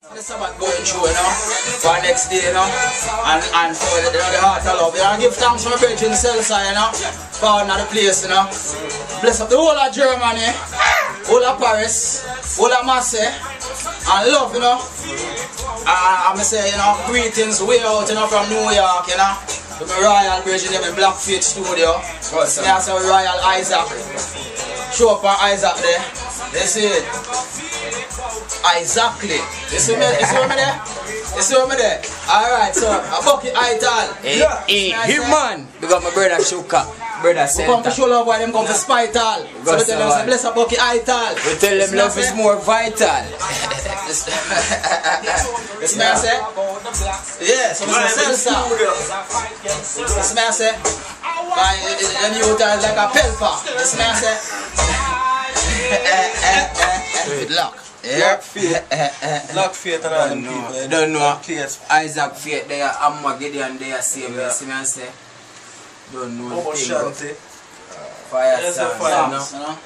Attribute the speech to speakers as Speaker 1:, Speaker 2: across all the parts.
Speaker 1: The Sabbath going through, you know, for next day, you know, and, and for the, you know, the heart of love. You know, give thanks for my brethren Seltza, you know, for another place, you know. Bless up the whole of Germany, whole of Paris, whole of Marseille, and love, you know. And I'm say, you know, greetings way out, you know, from New York, you know. To my Royal Bridge in my Black Faith studio.
Speaker 2: Awesome.
Speaker 1: Yeah, so Royal Isaac. Show up on Isaac there. They see it. Ah, exactly. You see me? You see me there? You see me there? Alright, so a Bucky Ital.
Speaker 2: Hey, hey, here man. Big up my brother Shuka. Brother
Speaker 1: We come to show love why them come to spital. So we tell them say bless a Bucky Ital.
Speaker 2: We tell them love is more vital.
Speaker 1: This this man say? Yeah, so we say Seltza. This man say? By them youth are like a pelpa. This man say? Good luck.
Speaker 3: Black faith. Black faith and all them
Speaker 2: Don't
Speaker 3: people.
Speaker 2: know.
Speaker 3: they
Speaker 2: Don't know.
Speaker 3: Place.
Speaker 2: Isaac Faith there, Armageddon there, same. You see me and say? Don't know
Speaker 3: Bobo
Speaker 2: the thing. but
Speaker 3: Shanti.
Speaker 2: Fire sound,
Speaker 3: fire.
Speaker 2: you know.
Speaker 1: You know?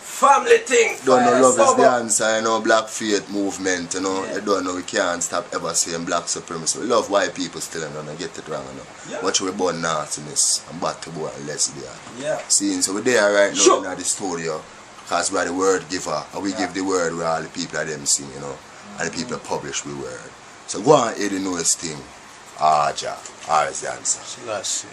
Speaker 3: Family thing.
Speaker 4: Don't know love is the answer, you know, black faith movement, you know. They don't know we can't stop ever saying black supremacy. We love white people still, you know, get it wrong, you know.
Speaker 3: Yeah.
Speaker 4: Watch we born nastiness and battle boy and lesbian.
Speaker 3: Yeah.
Speaker 4: Seeing, so we're there right now
Speaker 3: Sure.
Speaker 4: in the studio, because we're the word giver, and we give the word where all the people are them sing, you know, and the people publish the word. So go on, hear the newest thing. Aja, R is the answer.
Speaker 3: Got shit.